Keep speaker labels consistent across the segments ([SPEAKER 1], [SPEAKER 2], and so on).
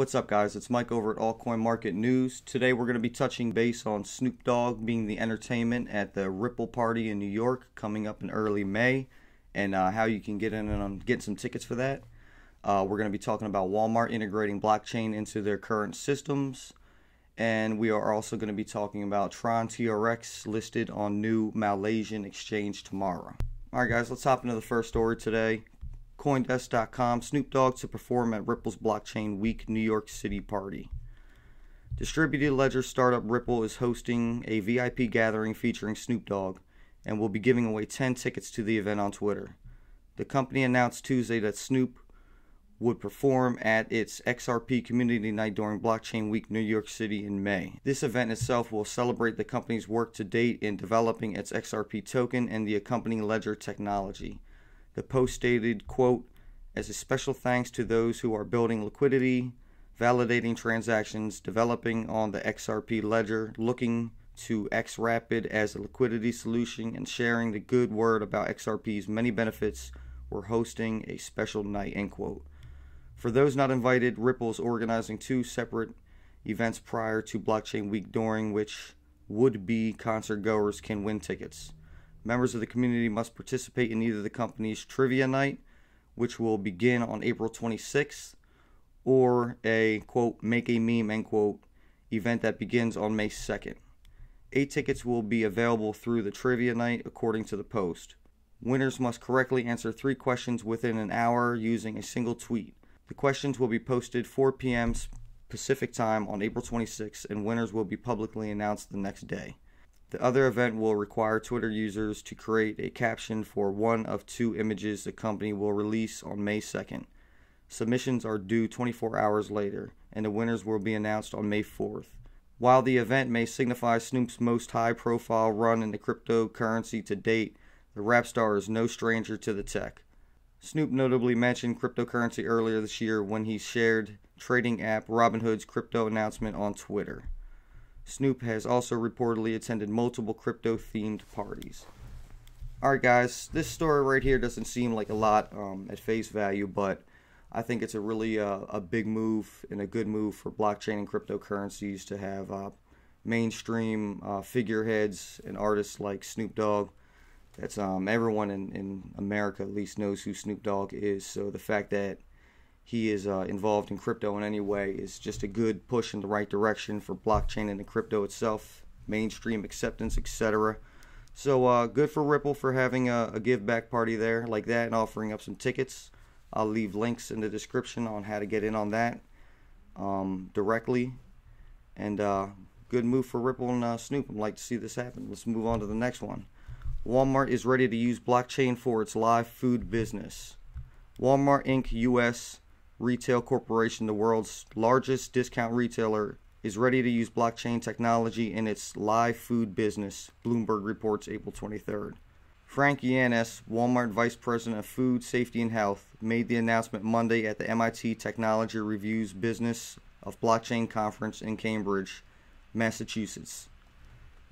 [SPEAKER 1] What's up, guys? It's Mike over at Altcoin Market News. Today, we're going to be touching base on Snoop Dogg being the entertainment at the Ripple Party in New York coming up in early May, and uh, how you can get in and um, get some tickets for that. Uh, we're going to be talking about Walmart integrating blockchain into their current systems, and we are also going to be talking about Tron TRX listed on new Malaysian exchange tomorrow. All right, guys, let's hop into the first story today. Coindesk.com, Snoop Dogg to perform at Ripple's Blockchain Week New York City party. Distributed ledger startup Ripple is hosting a VIP gathering featuring Snoop Dogg and will be giving away 10 tickets to the event on Twitter. The company announced Tuesday that Snoop would perform at its XRP Community Night during Blockchain Week New York City in May. This event itself will celebrate the company's work to date in developing its XRP token and the accompanying ledger technology. The post stated, quote, as a special thanks to those who are building liquidity, validating transactions, developing on the XRP ledger, looking to XRapid as a liquidity solution, and sharing the good word about XRP's many benefits, we're hosting a special night, end quote. For those not invited, Ripple is organizing two separate events prior to Blockchain Week during which would be concert goers can win tickets. Members of the community must participate in either the company's trivia night, which will begin on April 26th, or a quote, make a meme, end quote, event that begins on May 2nd. Eight tickets will be available through the trivia night, according to the post. Winners must correctly answer three questions within an hour using a single tweet. The questions will be posted 4 p.m. Pacific time on April 26th, and winners will be publicly announced the next day. The other event will require Twitter users to create a caption for one of two images the company will release on May 2nd. Submissions are due 24 hours later, and the winners will be announced on May 4th. While the event may signify Snoop's most high profile run in the cryptocurrency to date, the rap star is no stranger to the tech. Snoop notably mentioned cryptocurrency earlier this year when he shared trading app Robinhood's crypto announcement on Twitter. Snoop has also reportedly attended multiple crypto themed parties. Alright, guys, this story right here doesn't seem like a lot um, at face value, but I think it's a really uh, a big move and a good move for blockchain and cryptocurrencies to have uh, mainstream uh, figureheads and artists like Snoop Dogg. That's um, everyone in, in America at least knows who Snoop Dogg is. So the fact that he is uh, involved in crypto in any way is just a good push in the right direction for blockchain and the crypto itself, mainstream acceptance, etc. So uh, good for Ripple for having a, a, give back party there like that and offering up some tickets. I'll leave links in the description on how to get in on that um, directly. And uh, good move for Ripple and uh, Snoop. I'd like to see this happen. Let's move on to the next one. Walmart is ready to use blockchain for its live food business. Walmart Inc. US Retail Corporation, the world's largest discount retailer, is ready to use blockchain technology in its live food business, Bloomberg reports April 23rd. Frank Yiannas, Walmart Vice President of Food Safety and Health, made the announcement Monday at the MIT Technology Review's Business of Blockchain conference in Cambridge, Massachusetts.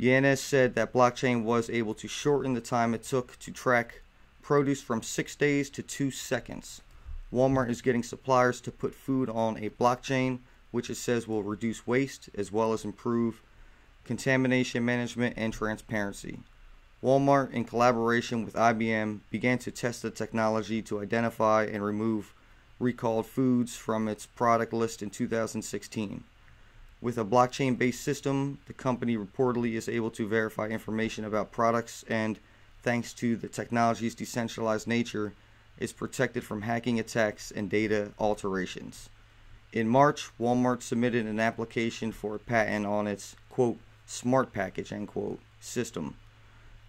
[SPEAKER 1] Yiannas said that blockchain was able to shorten the time it took to track produce from six days to two seconds. Walmart is getting suppliers to put food on a blockchain, which it says will reduce waste as well as improve contamination management and transparency. Walmart, in collaboration with IBM, began to test the technology to identify and remove recalled foods from its product list in 2016. With a blockchain based system, the company reportedly is able to verify information about products and, thanks to the technology's decentralized nature, is protected from hacking attacks and data alterations. In March, Walmart submitted an application for a patent on its quote smart package end quote system.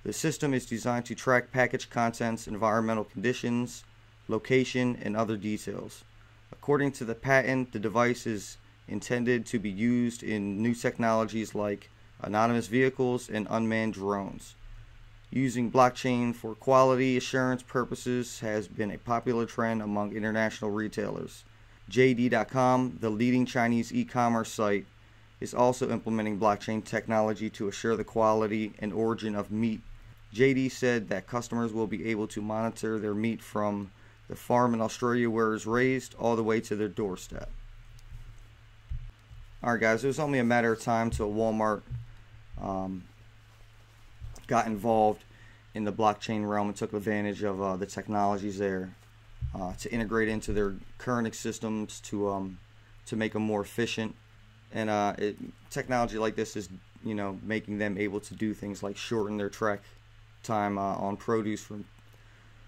[SPEAKER 1] The system is designed to track package contents, environmental conditions, location, and other details. According to the patent, the device is intended to be used in new technologies like anonymous vehicles and unmanned drones. Using blockchain for quality assurance purposes has been a popular trend among international retailers. JD.com, the leading Chinese e commerce site, is also implementing blockchain technology to assure the quality and origin of meat. JD said that customers will be able to monitor their meat from the farm in Australia where it is raised all the way to their doorstep. All right, guys. It was only a matter of time till Walmart um, got involved in the blockchain realm and took advantage of uh, the technologies there uh, to integrate into their current systems to um, to make them more efficient. And uh, it, technology like this is, you know, making them able to do things like shorten their track time uh, on produce from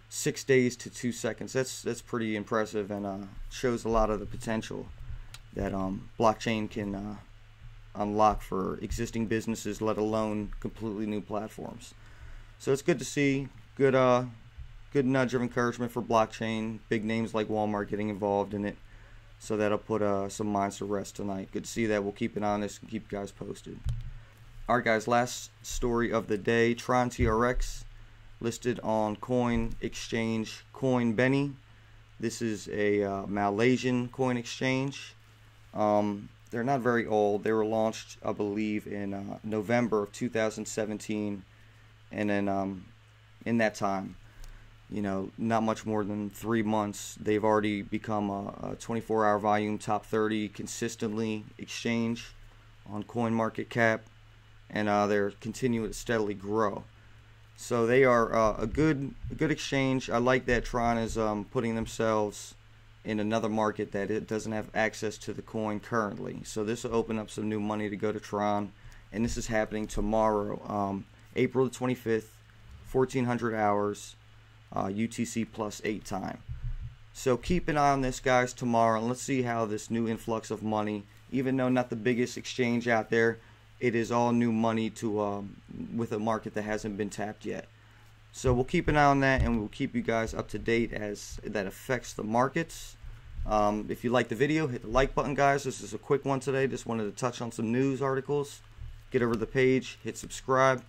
[SPEAKER 1] six days to two seconds. That's that's pretty impressive and uh, shows a lot of the potential that um, blockchain can uh, unlock for existing businesses, let alone completely new platforms. So it's good to see. Good uh, good nudge of encouragement for blockchain. Big names like Walmart getting involved in it. So that'll put uh, some minds to rest tonight. Good to see that. We'll keep it on this and keep you guys posted. Alright guys, last story of the day. Tron TRX listed on coin exchange CoinBene. This is a uh, Malaysian coin exchange. Um, they're not very old. They were launched, I believe, in uh, November of 2017. And then um, in that time, you know, not much more than three months, they've already become a 24 hour volume top 30 consistently exchange on Coin Market Cap, And uh, they're continuing to steadily grow. So they are uh, a good a good exchange. I like that Tron is um, putting themselves in another market that it doesn't have access to the coin currently. So this will open up some new money to go to Tron, and this is happening tomorrow, um, April the 25th, 1400 hours, uh, UTC plus eight time. So keep an eye on this, guys, tomorrow, and let's see how this new influx of money, even though not the biggest exchange out there, it is all new money to um, with a market that hasn't been tapped yet. So we'll keep an eye on that and we'll keep you guys up to date as that affects the markets. Um, if you like the video, hit the like button, guys. This is a quick one today. Just wanted to touch on some news articles. Get over the page, hit subscribe,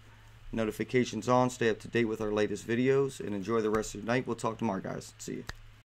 [SPEAKER 1] notifications on, stay up to date with our latest videos, and enjoy the rest of your night. We'll talk tomorrow, guys. See you.